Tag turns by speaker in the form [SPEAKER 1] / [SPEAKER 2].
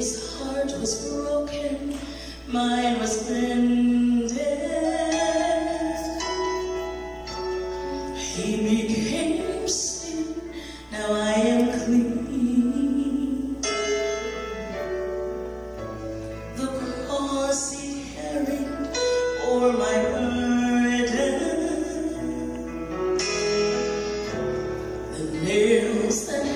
[SPEAKER 1] His heart was broken, mine was mended. He became sin, now I am clean. The cross he carried for my burden, the nails that